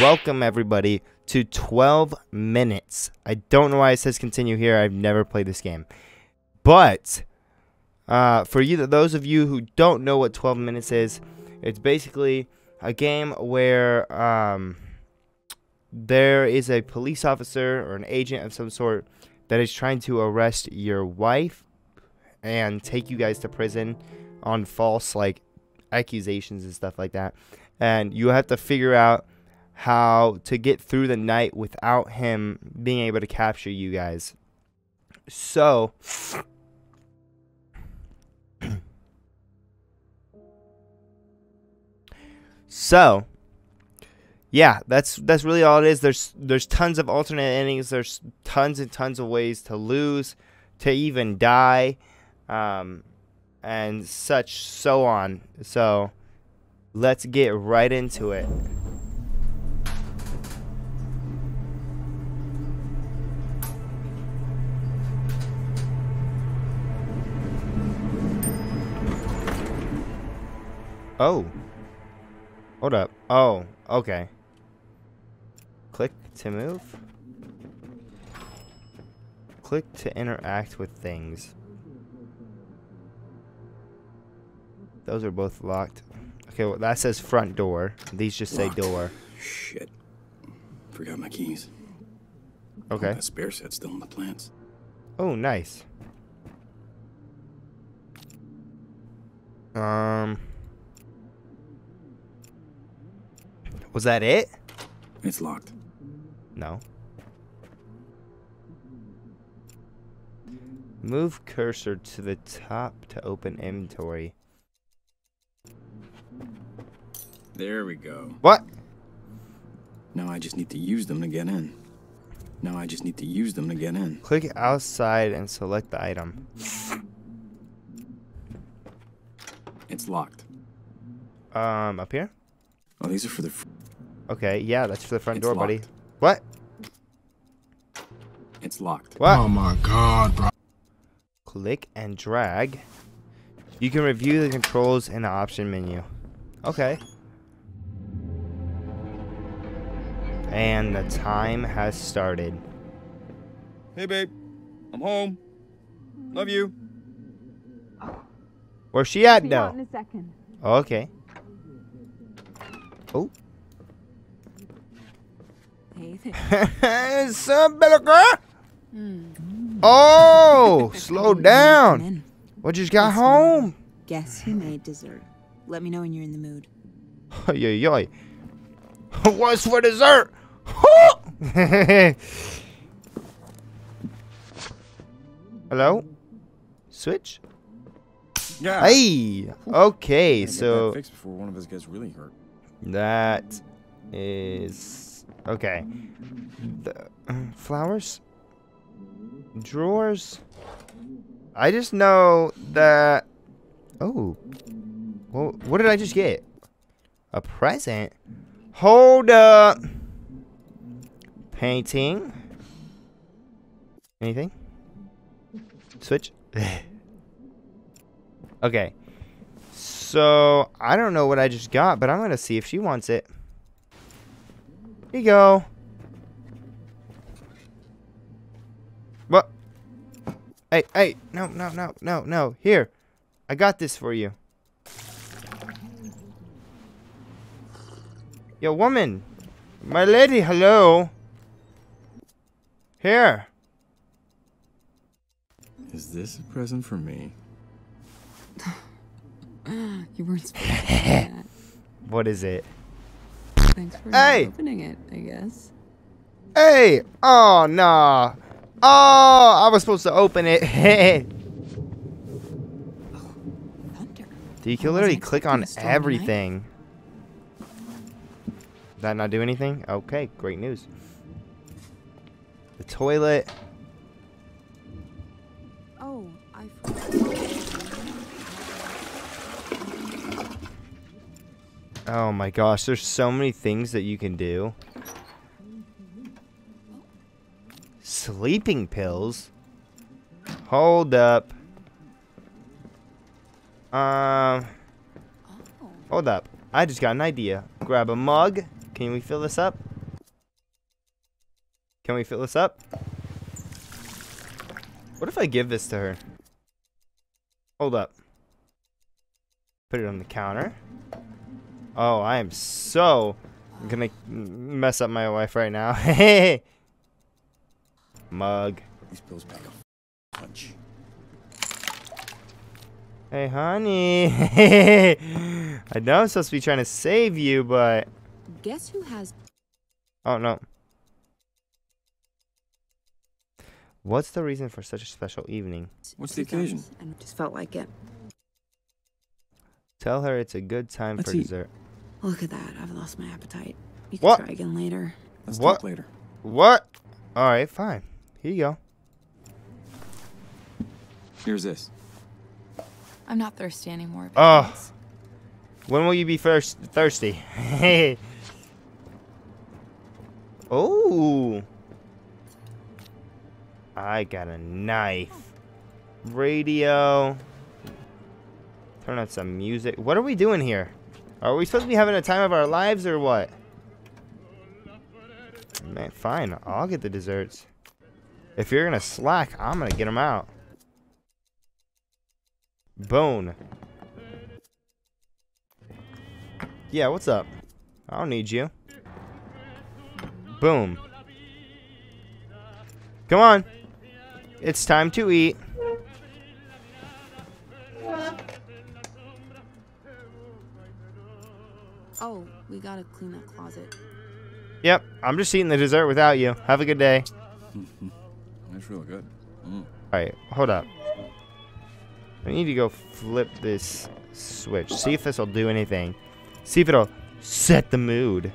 welcome everybody to 12 minutes. I don't know why it says continue here. I've never played this game. But uh, for you, those of you who don't know what 12 minutes is, it's basically a game where um, there is a police officer or an agent of some sort that is trying to arrest your wife and take you guys to prison on false like accusations and stuff like that. And you have to figure out how to get through the night without him being able to capture you guys. So So, yeah, that's that's really all it is. There's there's tons of alternate endings. There's tons and tons of ways to lose, to even die, um, and such so on. So, let's get right into it. Oh. Hold up. Oh, okay. Click to move. Click to interact with things. Those are both locked. Okay, well, that says front door. These just Locked. say door. Shit. Forgot my keys. Okay. That spare set's still in the plants. Oh, nice. Um. Was that it? It's locked. No. Move cursor to the top to open inventory. There we go. What? Now I just need to use them to get in. Now I just need to use them to get in. Click outside and select the item. It's locked. Um, up here? Oh, these are for the. Fr Okay, yeah, that's for the front It's door, buddy. What? it's locked. What? Oh my god, bro. Click and drag. You can review the controls in the option menu. Okay. And the time has started. Hey, babe. I'm home. Love you. Where's she at See you in now? a second. Okay. Oh. Hey there. Some better girl. Oh, slow down. What just got Yes, home? Guess who made dessert? Let me know when you're in the mood. Yo, yo. What's for dessert? Hello? Switch? Yeah. Hey. Okay, Gotta that so fixed before one of us gets really hurt. that is okay. The flowers, drawers. I just know that. Oh, well, what did I just get? A present. Hold up. Painting. Anything? Switch. okay. So, I don't know what I just got, but I'm going to see if she wants it. Here you go. What? Hey, hey, no, no, no, no, no. Here. I got this for you. Yo, woman. My lady, hello. Here. Is this a present for me? You weren't supposed to say that. What is it? Thanks for Hey! opening it, I guess. Hey! Oh, nah. Oh, I was supposed to open it. Thunder. you can literally click on expecting a storm tonight. everything. Did that not do anything? Okay, great news. The toilet. Oh, I forgot. Oh my gosh, there's so many things that you can do. Sleeping pills? Hold up. Um, hold up. I just got an idea. Grab a mug. Can we fill this up? Can we fill this up? What if I give this to her? Hold up. Put it on the counter. Oh, I am so gonna mess up my wife right now. Hey, mug. These pills pack a punch. Hey, honey. I know I'm supposed to be trying to save you, but Guess who has oh no. What's the reason for such a special evening? What's the occasion? And just felt like it. Tell her it's a good time Let's for eat. dessert. Look at that. I've lost my appetite. You can What? try again later. Let's What? talk later. What? All right, fine. Here you go. Here's this. I'm not thirsty anymore. Oh. Thanks. When will you be first thirsty? Hey. oh. I got a knife. Radio. Turn on some music. What are we doing here? Are we supposed to be having a time of our lives or what? Man, fine. I'll get the desserts. If you're gonna slack, I'm gonna get them out. Bone. Yeah, what's up? I don't need you. Boom. Come on. It's time to eat. Oh, we gotta clean that closet. Yep, I'm just eating the dessert without you. Have a good day. That's really good. Mm. Alright, hold up. I need to go flip this switch. See if this will do anything. See if it'll set the mood.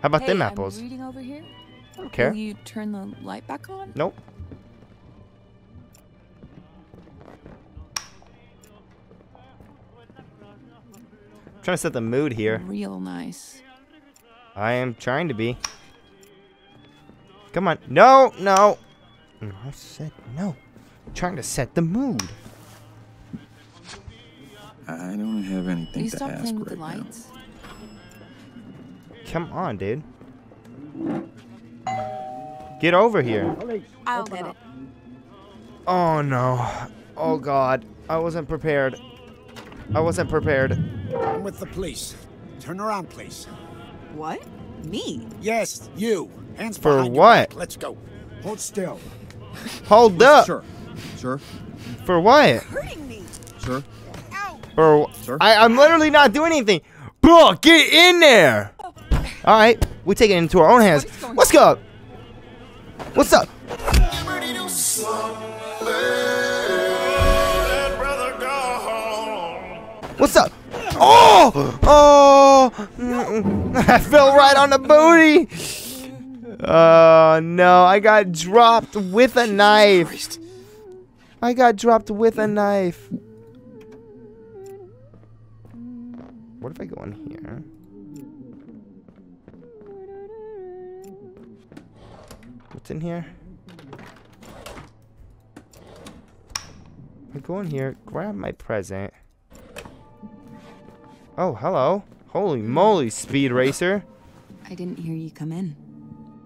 How about hey, them I'm apples? reading over here. I don't care. Will you turn the light back on? Nope. Trying to set the mood here. Real nice. I am trying to be. Come on. No, no. No, I said no. I'm trying to set the mood. I don't have anything you to stop ask playing with right the now. Come on, dude. Get over here. I'll get it. Oh no. Oh god. I wasn't prepared. I wasn't prepared. I'm with the police. Turn around, please. What? Me? Yes, you. Hands For behind your what? back. Let's go. Hold still. Hold up. Sure. Sure. For what? Hurting me. Sure. For Sir? I, I'm literally not doing anything. Bro, get in there. Oh. All right, we take it into our own hands. What is going What's up? What's up? What's up? Oh! Oh! I fell right on the booty. Oh no! I got dropped with a knife. I got dropped with a knife. What if I go in here? What's in here? I go in here, grab my present. Oh, hello. Holy moly, Speed Racer. I didn't hear you come in.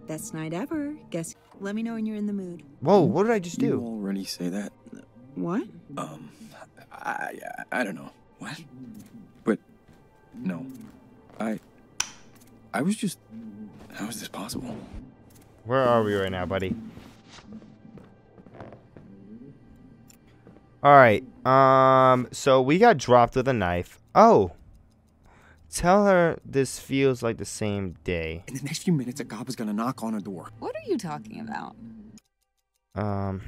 Best night ever. Guess. Let me know when you're in the mood. Whoa, what did I just You do? already say that? What? Um, I, I, I don't know. What? But, no. I, I was just, how is this possible? Where are we right now, buddy? Alright, um, so we got dropped with a knife. Oh. Tell her this feels like the same day. In the next few minutes, a cop is gonna knock on her door. What are you talking about? Um,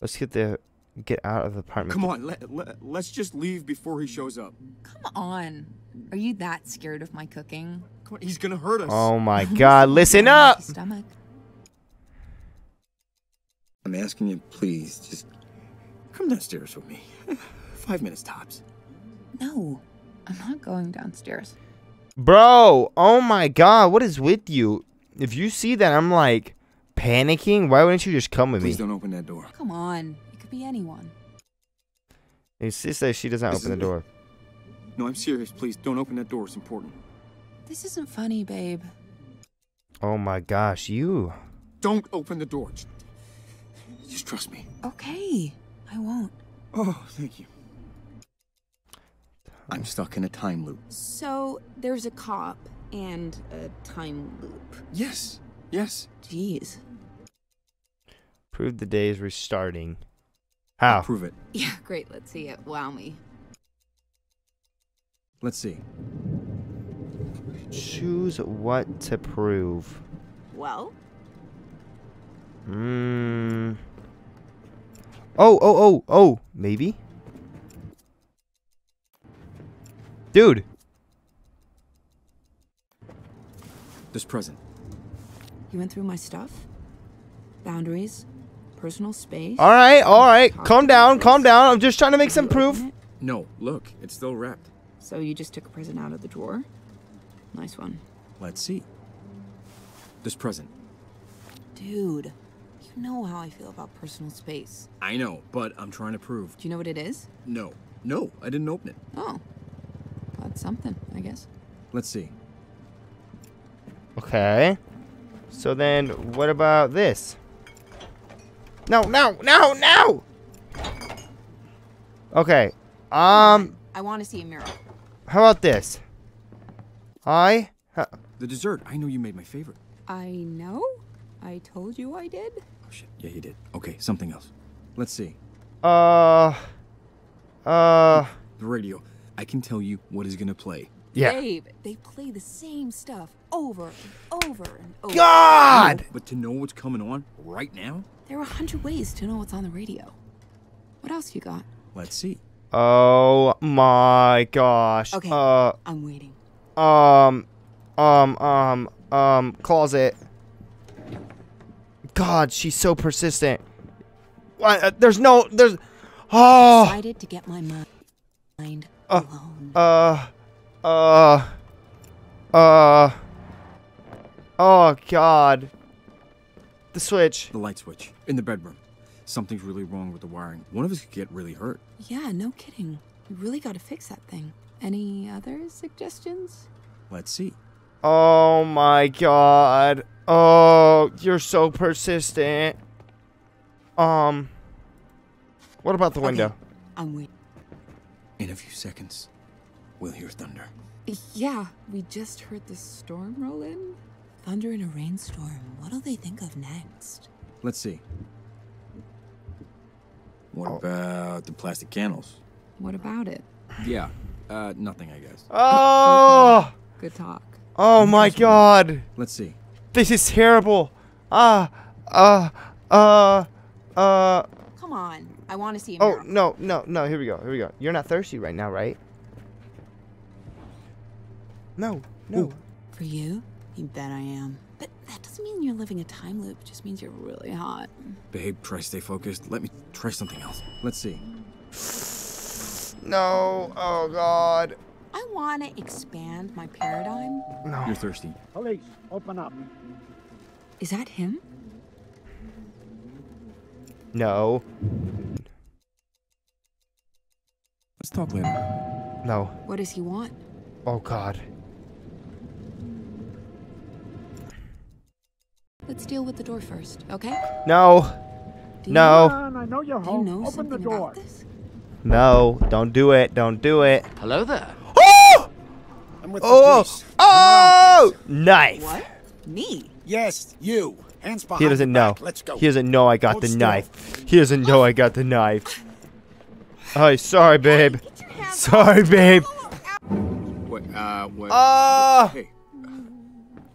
let's get the, get out of the apartment. Come on, let, let, let's just leave before he shows up. Come on. Are you that scared of my cooking? Come on, he's gonna hurt us. Oh my god, listen up! Stomach. I'm asking you, please, just come downstairs with me. Five minutes tops. No, I'm not going downstairs. Bro, oh my god, what is with you? If you see that I'm like panicking, why wouldn't you just come with me? Please don't open that door. Come on. It could be anyone. His sister says she doesn't This open the door. No, I'm serious. Please don't open that door. It's important. This isn't funny, babe. Oh my gosh, you. Don't open the door. Just, just trust me. Okay, I won't. Oh, thank you. I'm stuck in a time loop. So there's a cop and a time loop. Yes. Yes. Jeez. Prove the day is restarting. I'll How? prove it. Yeah, great. Let's see it. Wow me. Let's see. Choose what to prove. Well, Hmm. Oh, oh, oh, oh, maybe? Dude. This present. you went through my stuff? Boundaries? Personal space? All right, all right. Calm down, calm down. I'm just trying to make some proof. No, look. It's still wrapped. So you just took a present out of the drawer? Nice one. Let's see. This present. Dude, you know how I feel about personal space. I know, but I'm trying to prove. Do you know what it is? No. No, I didn't open it. Oh. That's something, I guess. Let's see. Okay. So then, what about this? No, no, no, no! Okay. Um, I want to see a mirror. how about this? I. ha- The dessert. I know you made my favorite. I know? I told you I did? Oh, shit. Yeah, you did. Okay, something else. Let's see. Uh. Uh. The radio. I can tell you what is gonna play. Yeah. Babe, they play the same stuff over and over and over. God! But to know what's coming on right now, There are a hundred ways to know what's on the radio. What else you got? let's see. Oh my gosh. Okay. Uh. I'm waiting. Um. Um. Um. Um. Closet. God, she's so persistent. What? Uh, there's no. There's. Oh. I Decided to get my mind Uh, alone. Uh. Uh. Uh. Oh God. The switch. The light switch in the bedroom. Something's really wrong with the wiring. One of us could get really hurt. yeah, no kidding. We really got to fix that thing. Any other suggestions? Let's see. Oh my God. Oh, you're so persistent. Um. What about the window? Okay, I'm waiting. In a few seconds, we'll hear thunder. Yeah, we just heard the storm roll in. Thunder in a rainstorm. What'll they think of next? Let's see. What Oh. about the plastic candles? What about it? Yeah, uh, nothing, I guess. Oh. Good talk. Oh my God. Let's see. This is terrible. Ah. Uh. Uh. Uh. Come on. I want to see a Oh mirror. no no no! Here we go. Here we go. You're not thirsty right now, right? No no. For you? You bet I am. But that doesn't mean you're living a time loop. It just means you're really hot. Babe, try to stay focused. Let me try something else. Let's see. No. Oh God. I want to expand my paradigm. No. You're thirsty. Police, open up. Is that him? No. Let's talk later. No. What does he want? Oh God. Let's deal with the door first, okay? No. Do No. I know you're Do you know open the door. No. Don't do it. Don't do it. Hello there. Oh! I'm with the Oh! police. Turn around, Oh! Knife. What? Me? Yes, you. Hands behind He doesn't know. back. Let's go. He doesn't know I got Hold the still. knife. He doesn't know I got the knife. Oh, sorry, babe. Sorry, babe. What, uh, what? Ah! hey.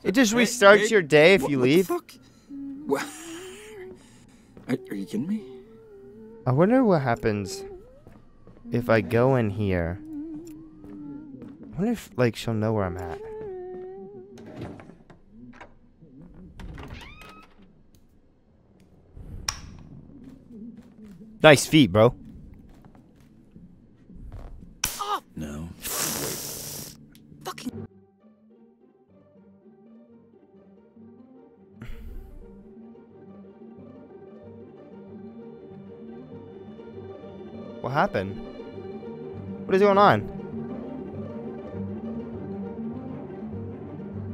It just Hey, restarts babe, your day if what- you what the leave. fuck? What? Are, are you kidding me? I wonder what happens if I go in here. I wonder if, like, she'll know where I'm at. Nice feet, bro. What happened? What is going on?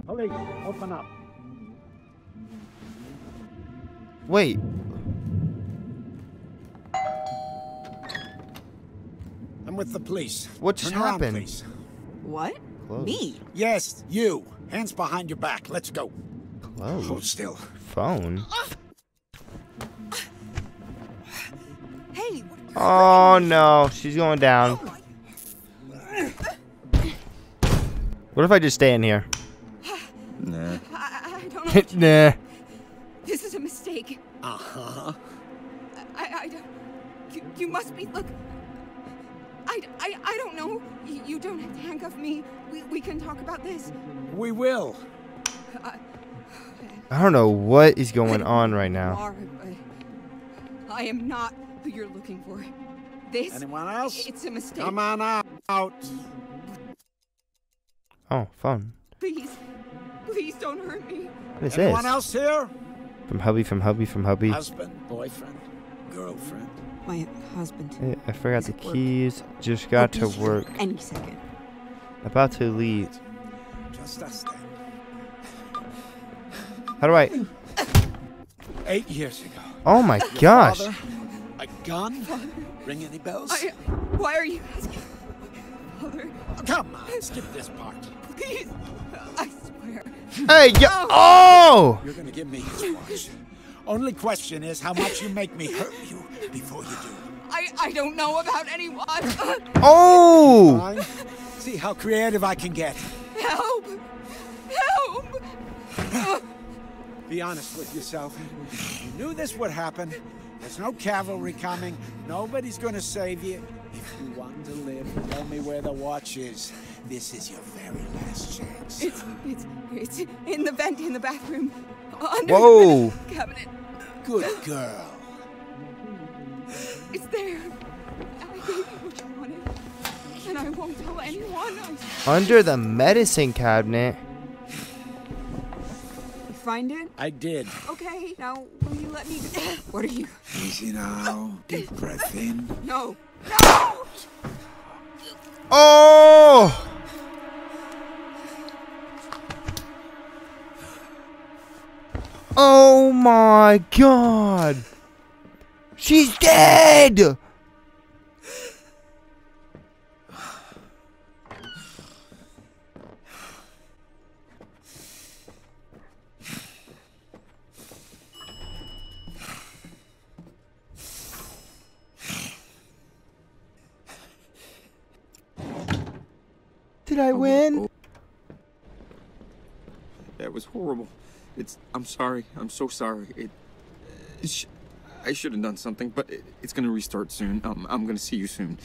Police, open up. Wait. I'm with the police. What just Turn around, happened? please. What? Close. Me? Yes, you. Hands behind your back. Let's go. Close. Hold still. Phone. Ah! Oh no, she's going down. What if I just stay in here? Nah. I, I don't know. nah. this is a mistake. Uh huh. I, I don't. You, you must be. Look. I, I, I don't know. You, you don't have to handcuff me. We, we can talk about this. We will. I, I don't know what is going on right you now. Are, but I am not who you're looking for. This. Anyone else? It's a mistake. Come on out. out. Oh, phone. Please. Please don't hurt me. What is Anyone this? else here? From hubby, from hubby, from hubby. Husband, boyfriend, girlfriend. My husband. Eh, I forgot Is the it work? keys. Just got to He'll be work. Any second. About to leave. Just us then. How do I? Eight years ago. Oh my gosh. Father, a gun? Ring any bells? I. Why are you asking? Father, Oh, come on, skip this part. please. I swear. Hey, yo. Oh. oh! You're gonna give me his watch. Only question is how much you make me hurt you before you do. I, I don't know about anyone. Oh! Fine. See how creative I can get. Help! Help! Be honest with yourself. You knew this would happen. There's no cavalry coming. Nobody's gonna save you. If you want to live, tell me where the watch is. This is your very last chance. It's it's it's in the vent in the bathroom. Under Whoa. the cabinet. Good girl. It's there. I gave you what you wanted. And I won't tell anyone. I Under the medicine cabinet. You find it? I did. Okay, now will you let me What are you? Easy now. Deep breath in. No. No! Oh! Oh my god! She's dead! Sorry. I'm so sorry. It. it sh- I should have done something, but it, it's gonna restart soon. Um, I'm gonna see you soon.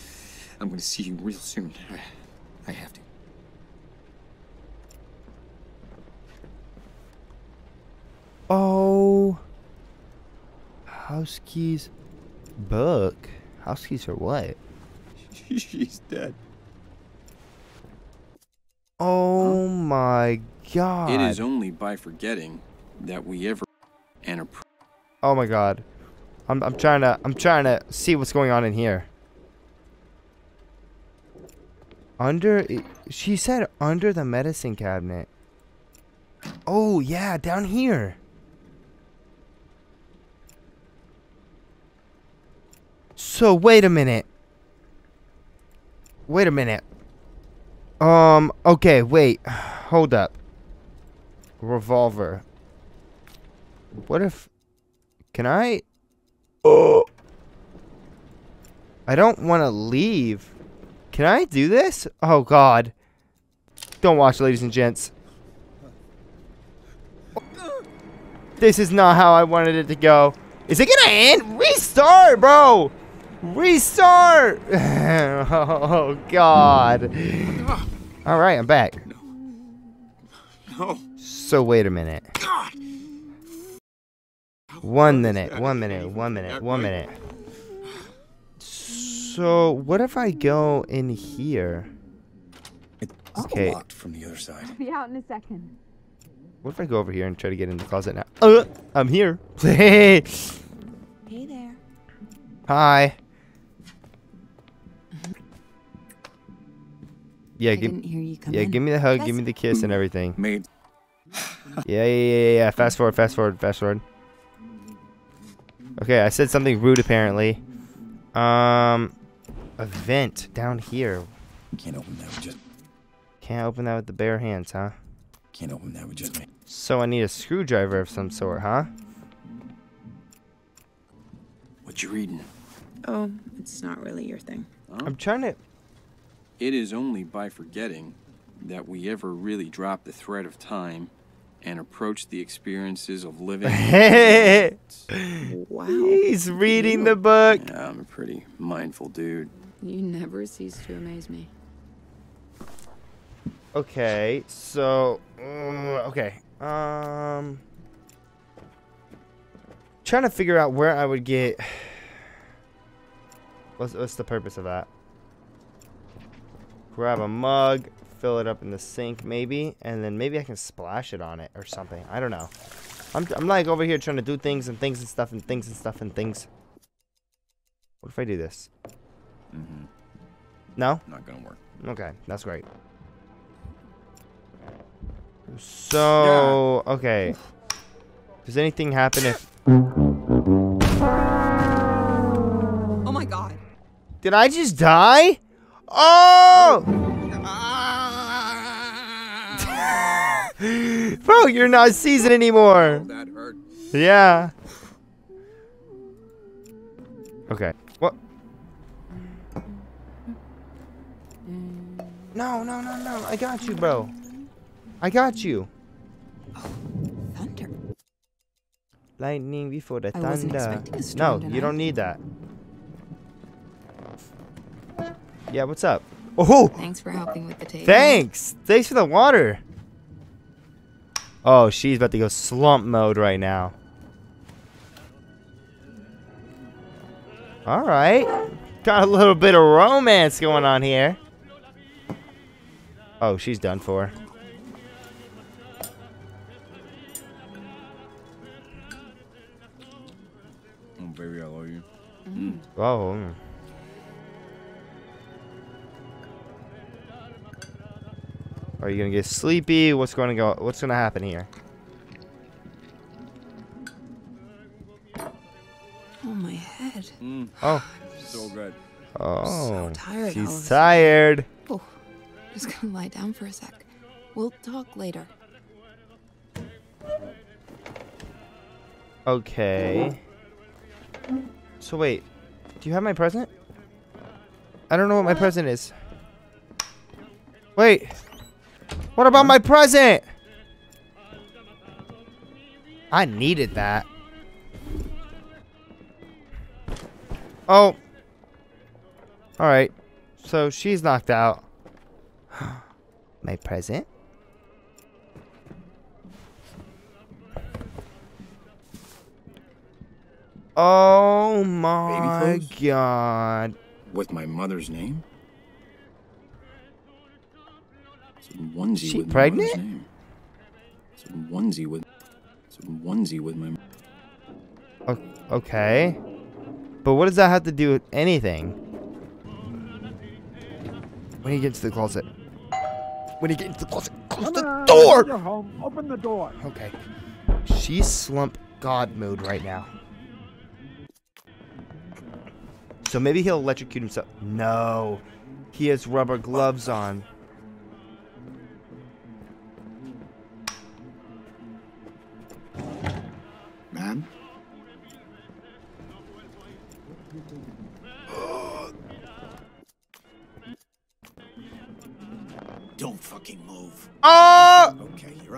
I'm gonna see you real soon. I, I have to. Oh. House keys book. House keys for what? She's dead. Oh my god. It is only by forgetting that we ever and Oh my god. I'm I'm trying to I'm trying to see what's going on in here. Under she said under the medicine cabinet. Oh yeah, down here. So wait a minute. Wait a minute. Um okay, wait. Hold up. Revolver. What if can I? Oh. I don't want to leave. Can I do this? Oh God. Don't watch, ladies and gents. This is not how I wanted it to go. Is it gonna end? Restart, bro. Restart. oh God. All right, I'm back. no. No. So wait a minute. One minute, one minute, one minute, one minute. So what if I go in here? It's Okay. locked from the other side. I'll Be out in a second. What if I go over here and try to get in the closet now? Uh, I'm here. Hey, Hey there. hi. Yeah, I give didn't hear you come yeah, in. give me the hug, give me the kiss and everything. Made. Yeah, yeah, yeah, yeah, yeah. Fast forward, fast forward, fast forward. Okay, I said something rude apparently. Um, a vent down here. Can't open that with just. Can't open that with the bare hands, huh? Can't open that with just me. So I need a screwdriver of some sort, huh? What you reading? Oh, it's not really your thing. I'm trying to. It is only by forgetting that we ever really drop the thread of time and approach the experiences of living. Wow. He's reading the book. Yeah, I'm a pretty mindful dude. You never cease to amaze me. Okay, so uh, okay. Um trying to figure out where I would get What's what's the purpose of that? Grab a mug, fill it up in the sink maybe, and then maybe I can splash it on it or something. I don't know. I'm I'm like over here trying to do things and things and stuff and things and stuff and things. What if I do this? Mm-hmm. No? Not gonna work. Okay, that's great. So, okay. Does anything happen if... Oh my god. Did I just die? Oh! Bro, you're not seasoned anymore. Oh, that hurt. Yeah. Okay. What? No, no, no, no. I got you, bro. I got you. Thunder. Lightning before the I thunder. No, storm you don't need that. Yeah, what's up? Oh, Thanks for helping with the table. thanks. Thanks for the water. Oh, she's about to go slump mode right now. All right. Got a little bit of romance going on here. Oh, she's done for. Oh, baby, I love you. Oh. Mm. Are you gonna get sleepy? What's gonna go? What's gonna happen here? Oh, my head. Mm. Oh. oh, So good. oh, tired she's a sudden. tired. Oh, just gonna lie down for a sec. We'll talk later. Okay. So wait, do you have my present? I don't know what my present is. Wait, what about my present? I needed that. Oh. All right. So she's knocked out. my present? Oh my god. With my mother's name? It's onesie She with my pregnant? mother's name. It's a onesie with. It's a onesie with my. Okay. But what does that have to do with anything? When he gets into the closet. When he gets into the closet, close the door! You're home. Open the door. Okay. She's slump god mode right now. So maybe he'll electrocute himself. No. He has rubber gloves on.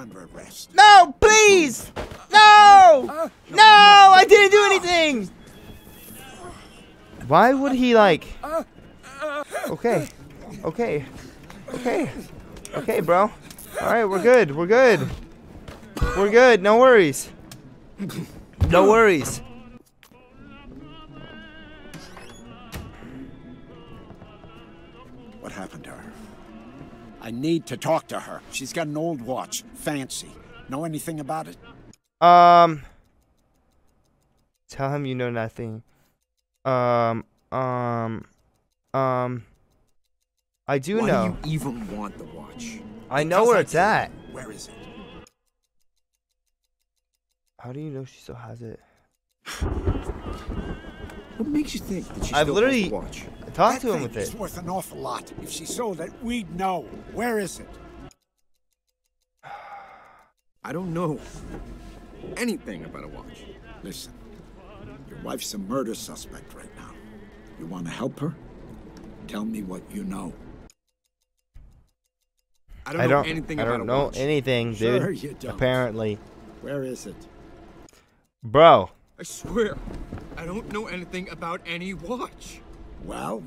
Under arrest. No, please! No! No! I didn't do anything! Why would he like... Okay. Okay. Okay. Okay, bro. Alright, we're good. We're good. We're good. No worries. No worries. What happened to her? I need to talk to her. She's got an old watch. Fancy. Know anything about it? Um... Tell him you know nothing. Um... Um... Um... I do Why know. do you even want the watch? I know where it's at. Where is it? How do you know she still has it? What makes you think that she I've still literally- has the watch? Talk that to him thing with is it. worth an awful lot. If she sold it, we'd know. Where is it? I don't know anything about a watch. Listen, your wife's a murder suspect right now. You want to help her? Tell me what you know. I don't, I know don't. anything I about don't a know watch. anything, dude. Sure you don't. Apparently, Where is it? bro. I swear, I don't know anything about any watch. Well,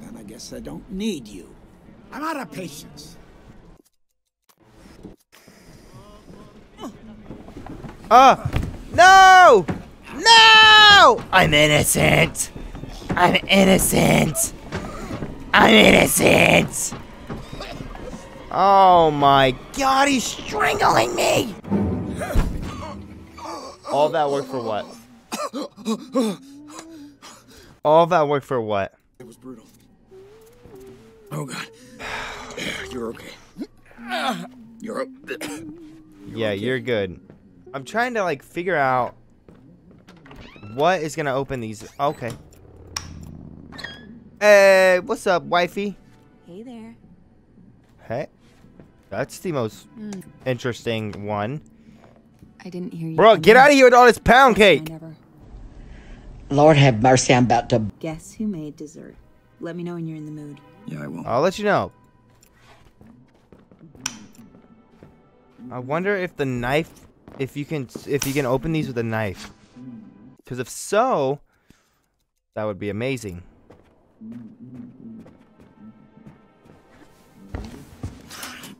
then I guess I don't need you. I'm out of patience. Ah! No! No! I'm innocent. I'm innocent. I'm innocent. Oh my god, he's strangling me! All that work for what? All that work for what? It was brutal. Oh God, you're okay. You're okay. Yeah, you're good. I'm trying to like figure out what is gonna open these. Okay. Hey, what's up, wifey? Hey there. Hey, that's the most hmm. interesting one. I didn't hear you. Bro, get out of here with all this pound Best night cake. Ever. Lord have mercy, I'm about to. Guess who made dessert? Let me know when you're in the mood. Yeah, I will. I'll let you know. I wonder if the knife, if you can, if you can open these with a knife. Because if so, that would be amazing.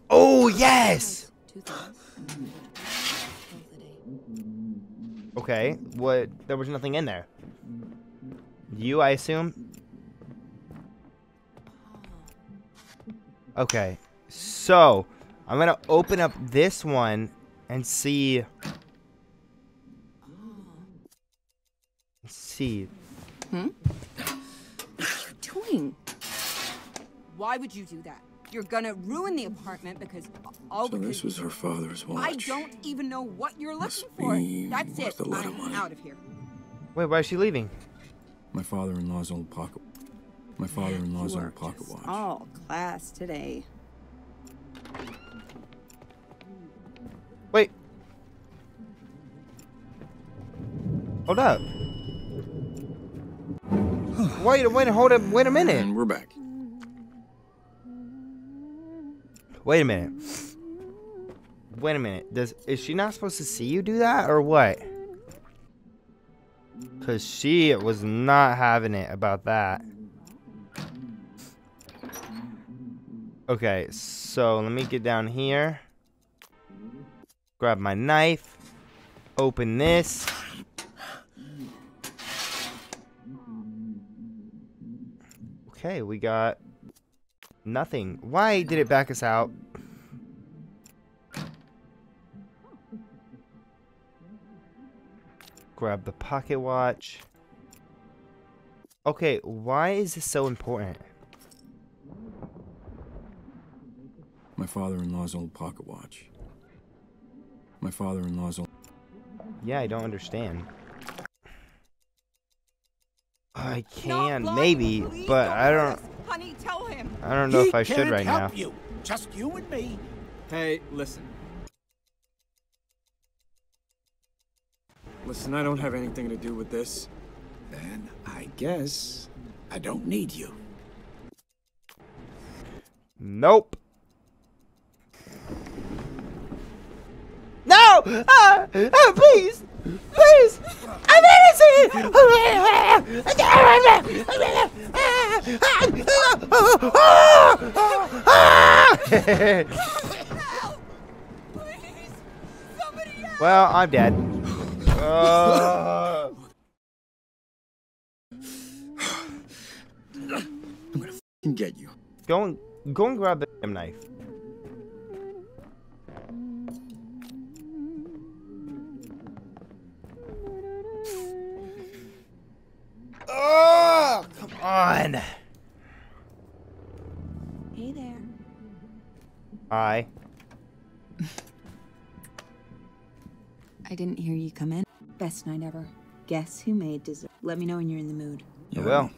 Oh yes. Two things. Both a day. Okay. What? There was nothing in there. You, I assume. Okay. So, I'm gonna open up this one and see. See. Hmm? What are you doing? Why would you do that? You're gonna ruin the apartment because all So because this was her father's watch. I don't even know what you're Must looking for. That's it. worth a I'm out of here. Wait, why is she leaving? My father-in-law's old pocket. My father-in-law's old pocket just watch. All class today. Wait. Hold up. Wait, wait, hold up, wait a minute. And we're back. Wait a minute. Wait a minute. Does is she not supposed to see you do that or what? Cause she was not having it about that. Okay, so let me get down here. Grab my knife. Open this. Okay, we got nothing. Why did it back us out? Grab the pocket watch. Okay, why is this so important? My father-in-law's old pocket watch. My father-in-law's old. Yeah, I don't understand. I can, blind, maybe, but I don't. Honey, tell him. I don't know he if I should can't right now. help you. Just you and me. Hey, listen. Listen, I don't have anything to do with this. Then I guess I don't need you. Nope. No! Ah! Ah, please! Please! I'm innocent! Please, well, I'm dead. Uh, Can get you. go and go and grab the damn knife. Oh, come on. Hey there. Hi. I didn't hear you come in. Best night ever. Guess who made dessert? Let me know when you're in the mood. You will.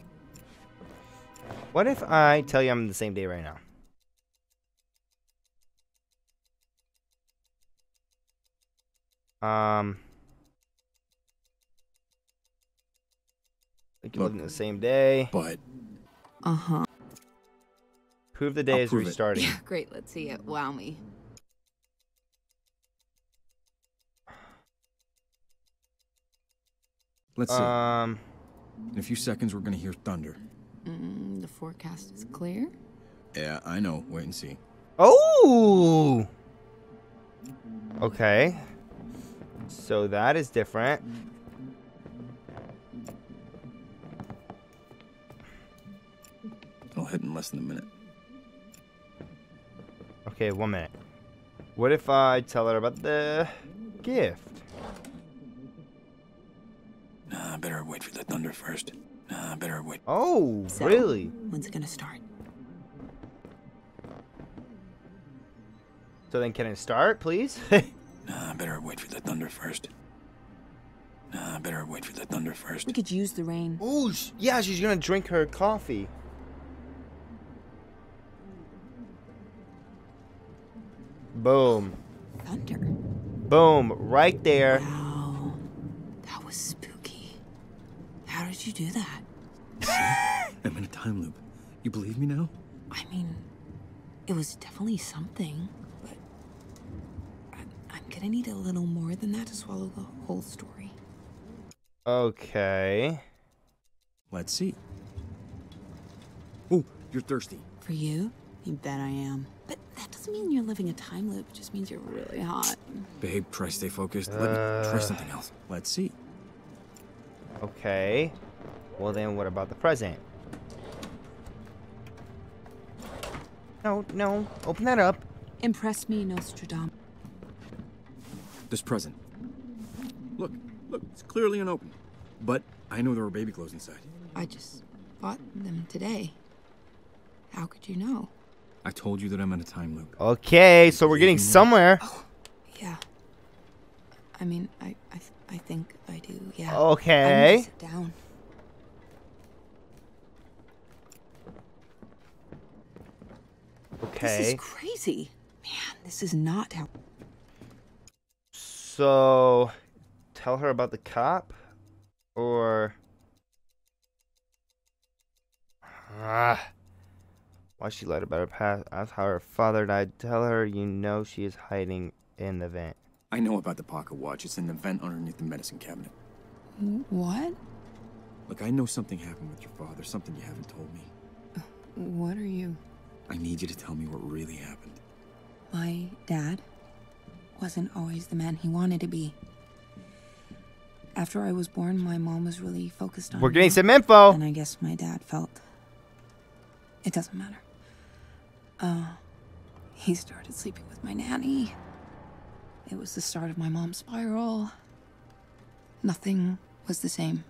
What if I tell you I'm in the same day right now? Um. We can live in the same day. But Uh huh. Prove the day I'll is prove it. restarting. Yeah, great. Let's see it. Wow me. Let's see. Um. In a few seconds, we're gonna hear thunder. Mm, the forecast is clear. Yeah, I know. Wait and see. Oh. Okay. So that is different. It'll hit in less than a minute. Okay, one minute. What if I tell her about the gift? Nah, I better wait for the thunder first. Nah, I better wait. Oh, So, really? When's it gonna start? So then can I start, please? Nah, I better wait for the thunder first. Nah, I better wait for the thunder first. We could use the rain. oh, yeah, she's gonna drink her coffee. Boom. Thunder. Boom. Right there. Wow. That was spooky. How did you do that? I'm in a time loop. You believe me now? I mean, it was definitely something, but I, I'm gonna need a little more than that to swallow the whole story. Okay. Let's see. Oh, you're thirsty. For you, you bet I am. But that doesn't mean you're living a time loop. It just means you're really hot. Babe, try stay focused. Let me try Uh. something else. Let's see. Okay. Well then, what about the present? No, no. Open that up. Impress me, Nostradamus. This present. Look, look, it's clearly unopened. But I know there were baby clothes inside. I just bought them today. How could you know? I told you that I'm in a time loop. Okay, so we're getting somewhere. Oh, yeah. I mean, I I, th- I think I do. Yeah. Okay. sit down. This is crazy. Man, this is not how. So, tell her about the cop, or ah, why she lied about her past? Ask how her father died. Tell her you know she is hiding in the vent. I know about the pocket watch. It's in the vent underneath the medicine cabinet. What? Look, I know something happened with your father, something you haven't told me. What are you? I need you to tell me what really happened. My dad wasn't always the man he wanted to be. After I was born, my mom was really focused on. We're getting me, some info. And I guess my dad felt. It doesn't matter. Uh, he started sleeping with my nanny. It was the start of my mom's spiral. Nothing was the same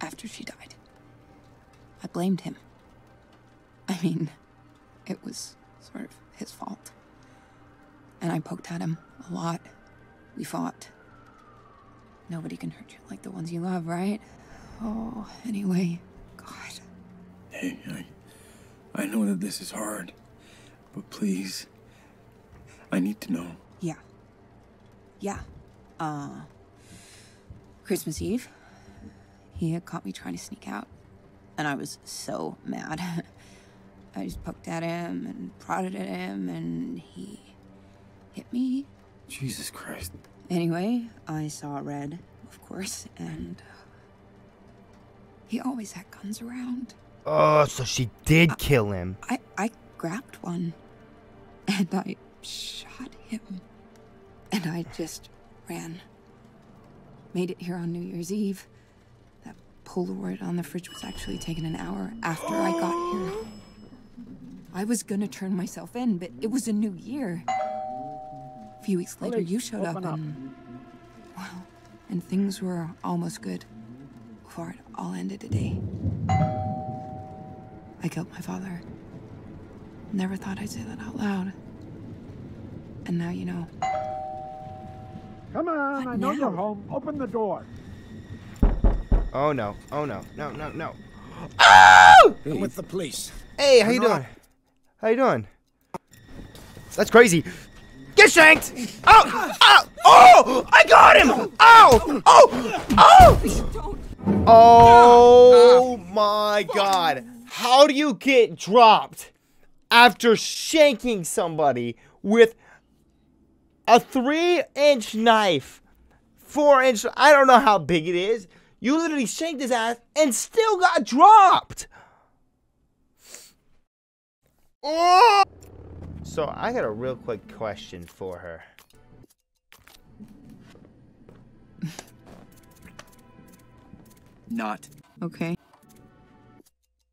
after she died. I blamed him. I mean, it was sort of his fault. And I poked at him a lot. We fought. Nobody can hurt you like the ones you love, right? Oh, anyway, God. Hey, I, I know that this is hard, but please, I need to know. Yeah. Yeah. Uh, Christmas Eve, he had caught me trying to sneak out, and I was so mad. I just poked at him and prodded at him, and he hit me. Jesus Christ. Anyway, I saw red, of course, and he always had guns around. Oh, so she did kill him. I, I grabbed one and I shot him. And I just ran. Made it here on New Year's Eve. That Polaroid on the fridge was actually taken an hour after I got here. I was gonna turn myself in, but it was a new year. A few weeks later, you showed up, and. Well, and things were almost good before it all ended today. I killed my father. Never thought I'd say that out loud. And now you know. Come on, What I know you're home. Open the door. Oh no. Oh no. No, no, no. Oh! I'm with the police. Hey, how you doing? How you doing? That's crazy. Get shanked! Oh! Oh! Oh! I got him! Oh! Oh! Oh! Oh my god. How do you get dropped after shanking somebody with a three inch knife? Four inch, I don't know how big it is. You literally shanked his ass and still got dropped. Oh! So I got a real quick question for her. Not. Okay.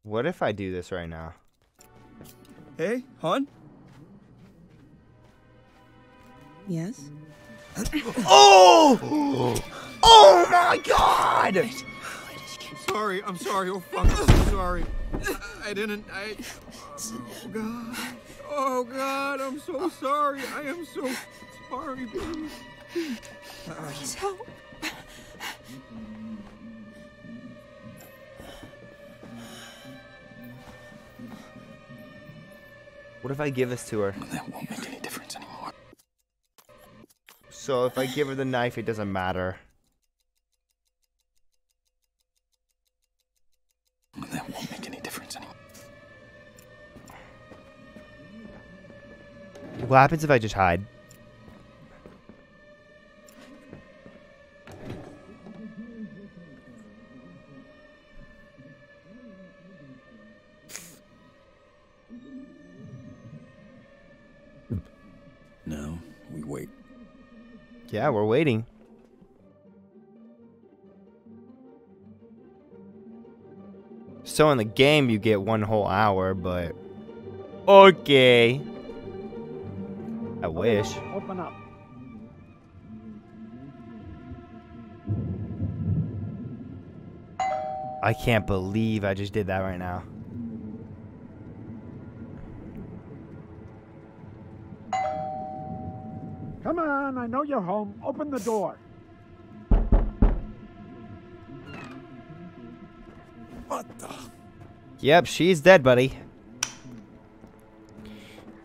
What if I do this right now? Hey, hon? Yes? Oh! Oh my god! Sorry, I'm sorry. Oh fuck, I'm so sorry. I, I didn't. I. Oh god. Oh god, I'm so sorry. I am so sorry, baby. Please help. What if I give this to her? That won't make any difference anymore. So if I give her the knife, it doesn't matter. That won't make any difference anymore. What happens if I just hide? Yeah, we're waiting. So in the game, you get one whole hour, but okay. I wish. Open up. I can't believe I just did that right now. Come I know you're home. Open the door. What the? Yep, she's dead, buddy.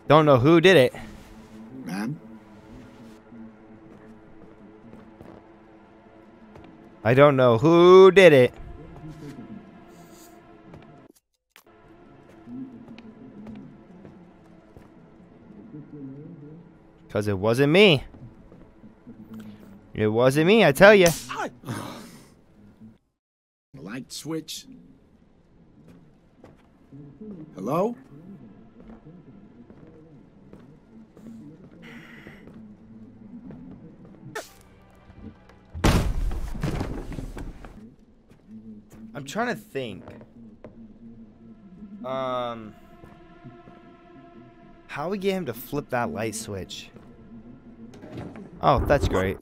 Don't know who did it. Man? I don't know who did it. Because it wasn't me. It wasn't me, I tell you. Light switch. Hello? I'm trying to think. Um, how we get him to flip that light switch? Oh, that's great.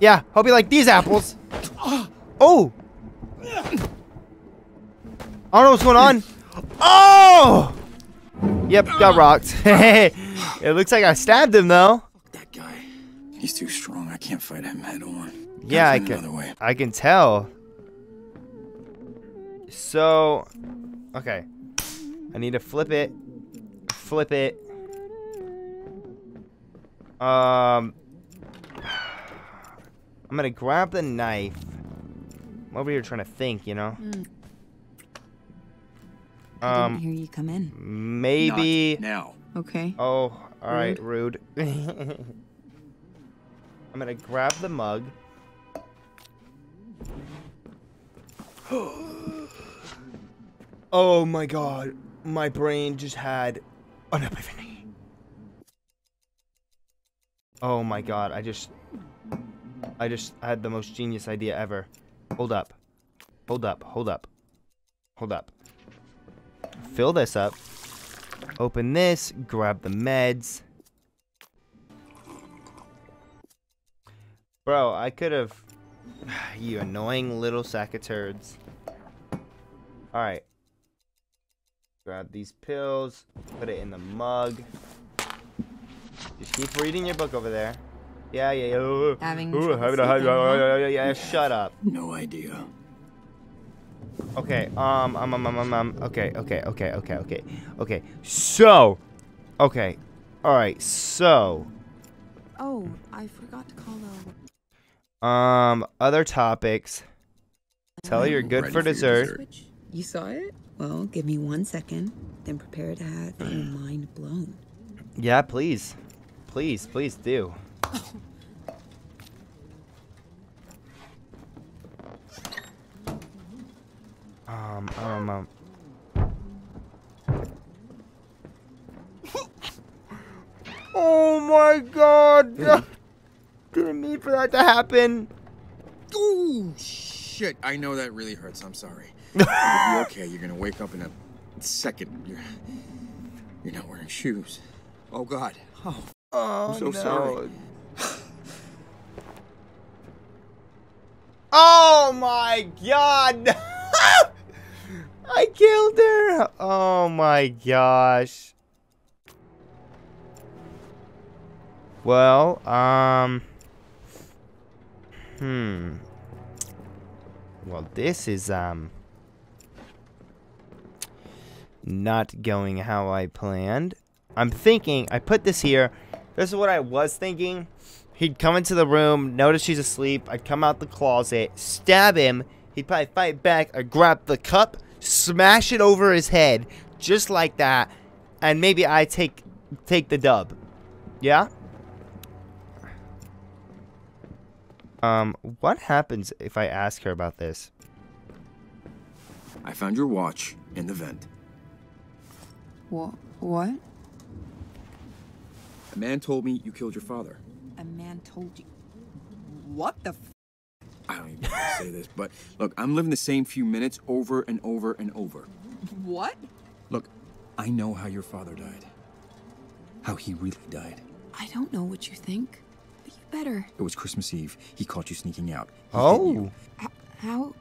Yeah, hope you like these apples. Oh! I don't know what's going on. Oh! Yep, got rocked. it looks like I stabbed him though. That guy. He's too strong. I can't fight him head on. Yeah, I can. Way. I can tell. So, okay. I need to flip it. Flip it. Um, I'm gonna grab the knife. I'm over here trying to think, you know. I didn't Um, hear you come in. maybe. Not now. Okay. Oh, all right, rude. I'm gonna grab the mug. oh my god, my brain just had an epiphany. Oh my god, I just, I just had the most genius idea ever. Hold up, hold up, hold up, hold up. Fill this up. Open this, grab the meds. Bro, I could have. You annoying little sack of turds. Alright. Grab these pills, put it in the mug. Just keep reading your book over there. Yeah, yeah, yeah. Ooh, Having ooh, trouble having a- having a- sleeping, huh? yeah, yeah, shut up. No idea. Okay, um, um, um, um, um, um, okay, okay, okay, okay, okay, okay. So, okay, all right. So, Oh, I forgot to call the. um, other topics. Tell you're good Ready for for dessert. dessert. You saw it? Well, give me one second, then prepare to have your mind blown. Yeah, please, please, please do. Um, um, um. Oh my god! Didn't mean for that to happen. Ooh, shit. I know that really hurts. I'm sorry. You'll be okay. You're gonna wake up in a second. You're you're not wearing shoes. Oh God. Oh, Oh, I'm so no. sorry. Oh my god! I killed her! Oh my gosh. Well, um. Hmm. Well, this is, um. Not going how I planned. I'm thinking, I put this here. This is what I was thinking. He'd come into the room, notice she's asleep. I'd come out the closet, stab him. He'd probably fight back. I'd grab the cup, smash it over his head, just like that, and maybe I take take the dub. Yeah. Um, what happens if I ask her about this? I found your watch in the vent. What? What? A man told me you killed your father. A man told you. What the? F- I don't even know how to say this, but look, I'm living the same few minutes over and over and over. what? Look, I know how your father died. How he really died. I don't know what you think, but you better. It was Christmas Eve. He caught you sneaking out. He hit oh. you. Oh, H- how?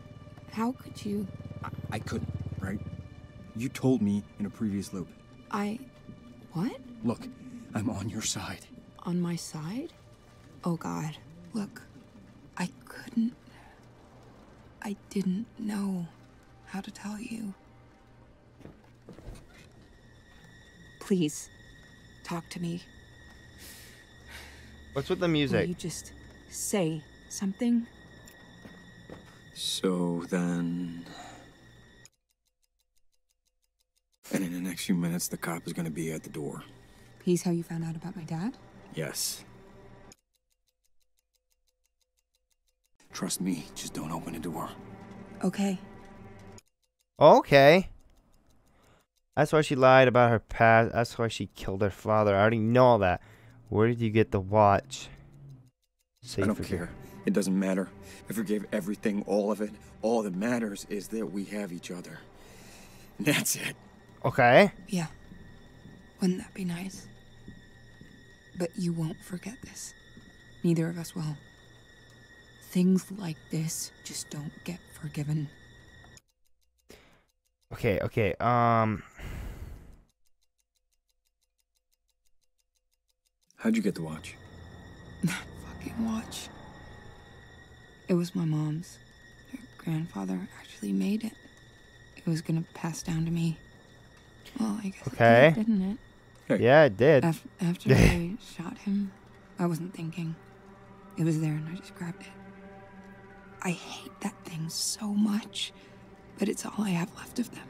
How could you? I couldn't, right? You told me in a previous loop. I. What? Look, I'm on your side. On my side? Oh God. Look, I couldn't. I didn't know how to tell you. Please, talk to me. what's with the Will music? you just say something? So then. And in the next few minutes, the cop is gonna be at the door. He's how you found out about my dad? Yes. Trust me. Just don't open the door. Okay. Okay. That's why she lied about her past. That's why she killed her father. I already know all that. Where did you get the watch? So I don't forget- care. It doesn't matter. I forgave everything, all of it. All that matters is that we have each other. And that's it. Okay. Yeah. Wouldn't that be nice? But you won't forget this. Neither of us will. Things like this just don't get forgiven. Okay, okay. Um How'd you get the watch? That Fucking watch. It was my mom's. Her grandfather actually made it. It was gonna pass down to me. Well, I guess Okay. it did, didn't it? Hey. yeah, it did. Af- after they shot him, I wasn't thinking. It was there and I just grabbed it. I hate that thing so much, but it's all I have left of them.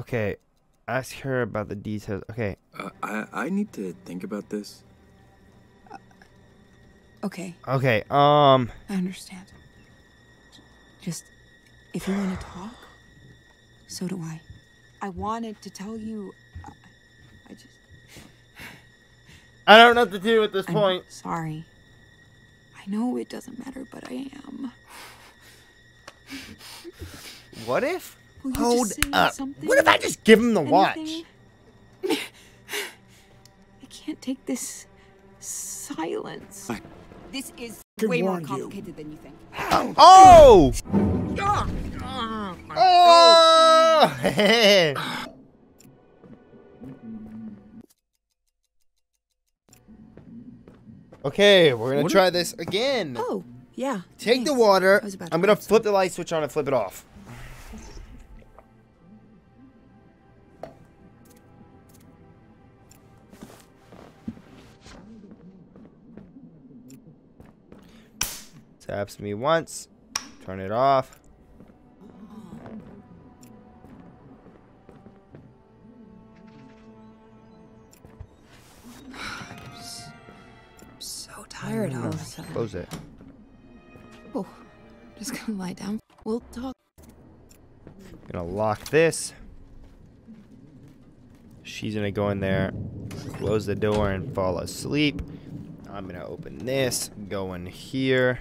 Okay. Ask her about the details. Okay. Uh, I I need to think about this. Okay, Okay. Um I understand. Just, if you want to talk, so do I. I wanted to tell you. I, I just. I don't know what to do at this I'm point. sorry. I know it doesn't matter, but I am. What if? Will Hold up. something? What if I just give him the watch? I can't take this silence. I- This is way more warn you. complicated than you think. Oh! Oh! Okay, we're gonna What try this again. Oh, yeah. Take the water. To I'm gonna grab some. flip the light switch on and flip it off. Taps me once. Turn it off. Tired mm. all of a sudden. Close it. Oh, just gonna lie down. We'll talk. Gonna lock this. She's gonna go in there, close the door, and fall asleep. I'm gonna open this, go in here.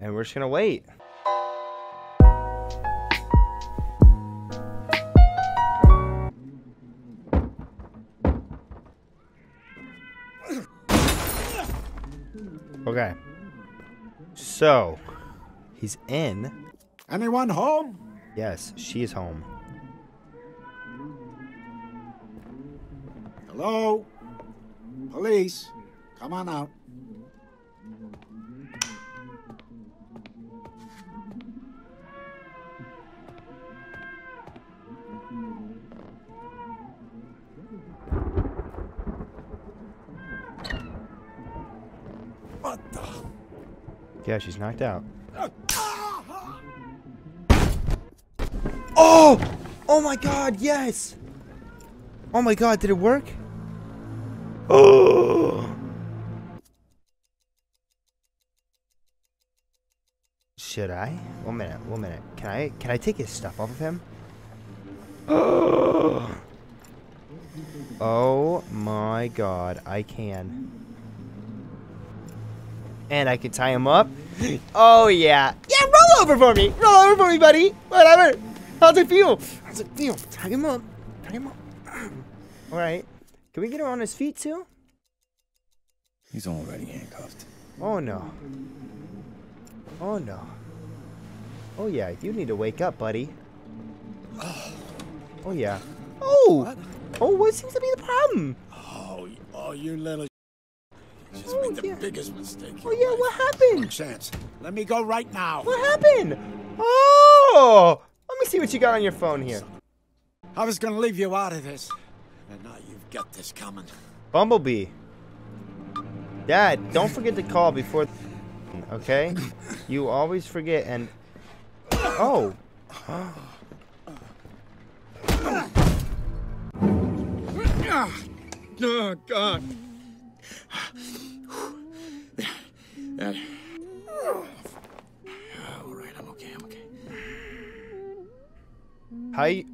And we're just gonna wait. So, he's in. Anyone home? Yes, she's home. Hello? Police, come on out. What the? Yeah, she's knocked out. Oh! Oh my god, yes! Oh my god, did it work? Oh! Should I? One minute, one minute. Can I can I take his stuff off of him? Oh oh my god, I can. And I can tie him up. Oh yeah. Yeah, roll over for me. Roll over for me, buddy. Whatever. How's it feel? How's it feel? Tie him up. Tie him up. Alright. Can we get him on his feet too? He's already handcuffed. Oh no. Oh no. Oh yeah, you need to wake up, buddy. Oh yeah. Oh! Oh, what seems to be the problem? Oh, oh, you little. Just Oh, made the yeah. biggest mistake. Oh yeah, what happened? Chance. Let me go right now. What happened? Oh! Let me see what you got on your phone here. I was gonna leave you out of this, and now you've got this coming. Bumblebee. Dad, don't forget to call before. Okay? You always forget and. Oh. Oh, God. That. All right, I'm okay. I'm okay. How you.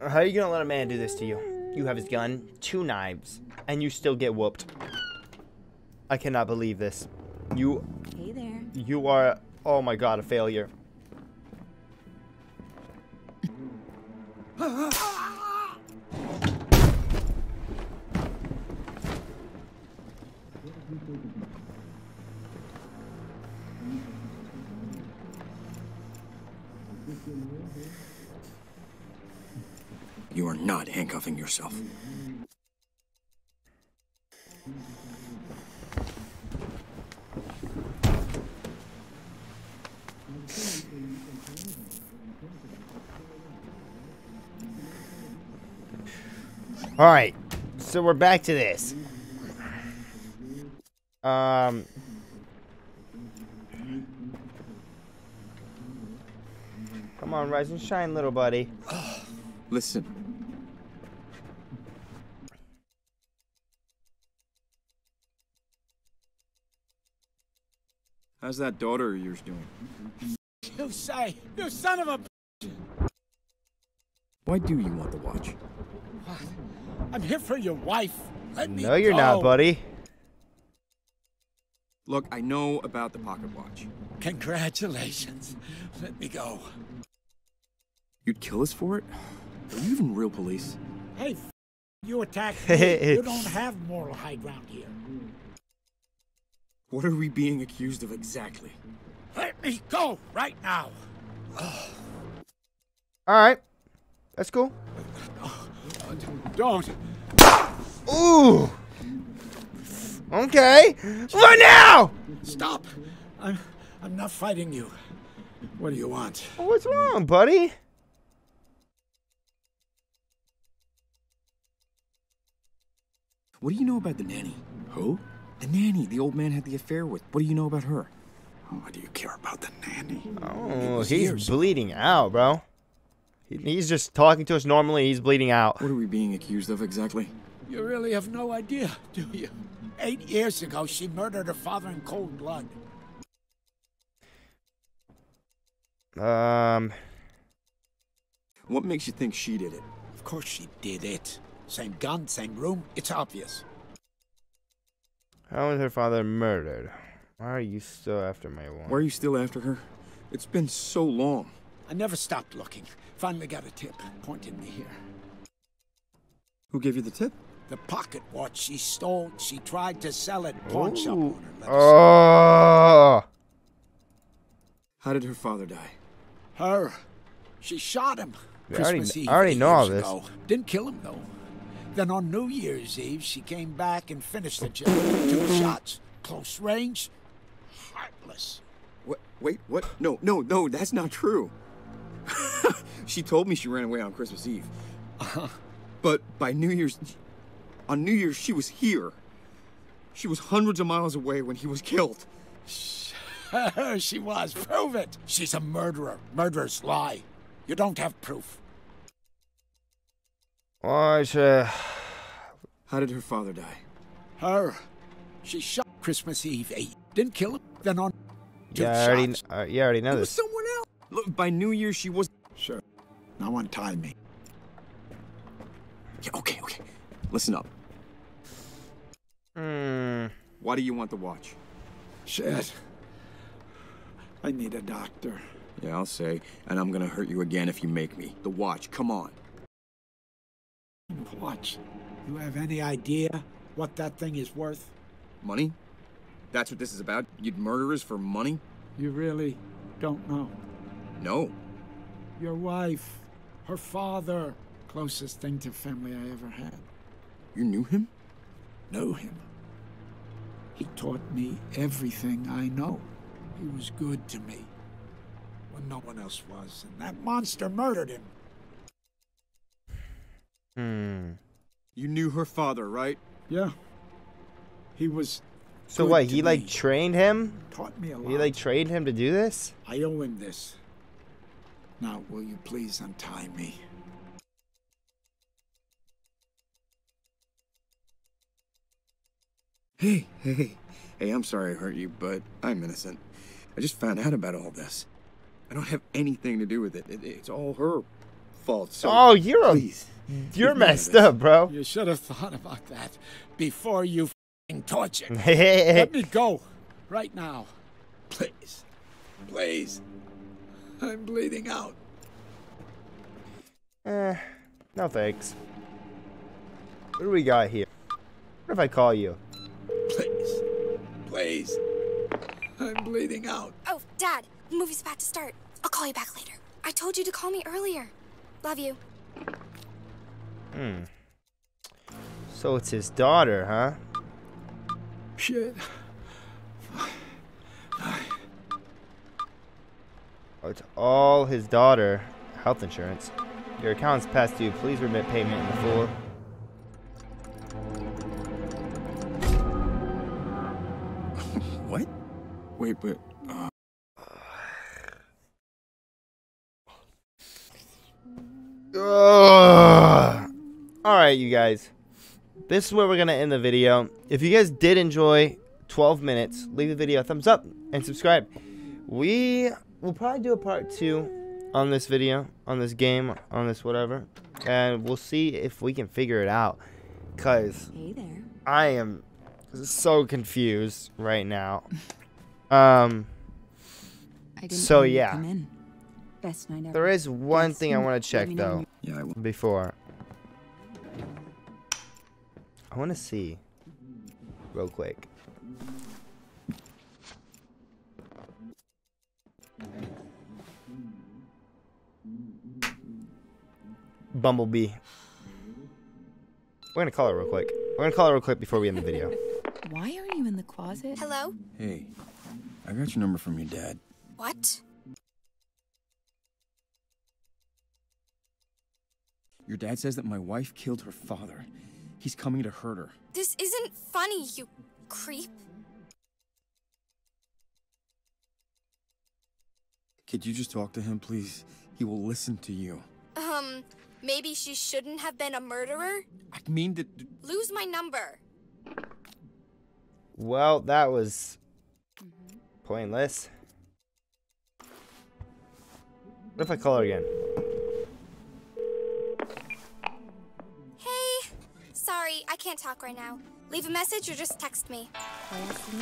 How you gonna let a man do this to you? You have his gun, two knives, and you still get whooped. I cannot believe this. You. Hey there. You are. Oh my god, a failure. You are not handcuffing yourself. Alright. So we're back to this. Um. Come on, rise and shine, little buddy. Listen. How's that daughter of yours doing? You say, you son of a. bitch. Why do you want the watch? I'm here for your wife. Let me No, you're not, buddy. Look, I know about the pocket watch. Congratulations. Let me go. You'd kill us for it? Are you even real police? Hey, f- you attacked me. you don't have moral high ground here. What are we being accused of exactly? Let me go right now. Alright. That's cool. Don't. Ooh. Okay. What now? Stop. I'm, I'm not fighting you. What do you want? What's wrong, buddy? What do you know about the nanny? Who? The nanny the old man had the affair with. What do you know about her? What do you care about the nanny? Oh, he's years bleeding out, bro. He- He's just talking to us normally. He's bleeding out. What are we being accused of exactly? You really have no idea, do you? Eight years ago, she murdered her father in cold blood. Um, What makes you think she did it? Of course she did it. Same gun, same room. It's obvious. how was her father murdered? Why are you still after my Why one? are you still after her? It's been so long. I never stopped looking. Finally got a tip, Pointed me here. Who gave you the tip? The pocket watch she stole, she tried to sell it. pawn shop Ooh. owner. let Oh, How did her father die? Her. She shot him. I already- Eve I already know all this. ago. Didn't kill him though. Then on New Year's Eve, she came back and finished the job. Two shots, close range, heartless. What? Wait, what? No, no, no, that's not true. she told me she ran away on Christmas Eve. Uh-huh. But by New Year's, on New Year's, she was here. She was hundreds of miles away when he was killed. she was. Prove it. She's a murderer. Murderers lie. You don't have proof. Why should? How did her father die? Her. She shot Christmas Eve eight. Didn't kill him. Then on. two Yeah, I already, shots. uh, you already know It was someone else. Look, by New Year, she was. Sure. Now untie me. Yeah, okay, okay. Listen up. Hmm. Why do you want the watch? Shit. I need a doctor. Yeah, I'll say, and I'm gonna hurt you again if you make me. The watch, come on. Watch. You have any idea what that thing is worth? Money? That's what this is about? You'd murderers for money? You really don't know. No. Your wife, her father, closest thing to family I ever had. You knew him? Knew him. He taught me everything I know. He was good to me when no one else was, and that monster murdered him. Hmm. You knew her father, right? Yeah. He was So Good what? to He like me. trained him? taught me a lot. He like trained him to do this? I owe him this. Now, will you please untie me? Hey, hey, hey. Hey, I'm sorry I hurt you, but I'm innocent. I just found out about all this. I don't have anything to do with it. it it's all her fault. So oh, you're a, please. you're leave me out of messed this. up, bro. You should have thought about that before you f***ing tortured. Hey, Let me go right now. Please. Please. I'm bleeding out. eh, no thanks. What do we got here? What if I call you? Please. Please. I'm bleeding out. Oh, Dad, the movie's about to start. I'll call you back later. I told you to call me earlier. Love you. Hmm. So it's his daughter, huh? Shit. Oh, it's all his daughter. Health insurance. Your account's past due. Please remit payment in full. What? Wait, but uh, Ugh. All right, you guys. This is where we're gonna end the video. If you guys did enjoy 12 minutes, leave the video a thumbs up and subscribe. We will probably do a part two on this video, on this game, on this whatever, and we'll see if we can figure it out. Cause Hey. I am so confused right now. Um, I didn't So, yeah. Come in. Best night ever. there is one Yes, thing I want to check though. yeah, I will. before. I want to see real quick. Bumblebee. We're gonna call her real quick. We're gonna call her real quick before we end the video. Why are you in the closet? Hello? Hey, I got your number from your dad. What? Your dad says that my wife killed her father. He's coming to hurt her. This isn't funny, you creep. Could you just talk to him, please? He will listen to you. Um, maybe she shouldn't have been a murderer? I mean that. Lose my number. Well, that was pointless. What if I call her again? Sorry, I can't talk right now. Leave a message or just text me. Mm-hmm.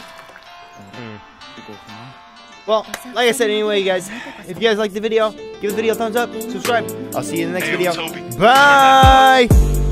Well, like I said anyway, you guys, if you guys liked the video, give the video a thumbs up, subscribe. I'll see you in the next video. Bye!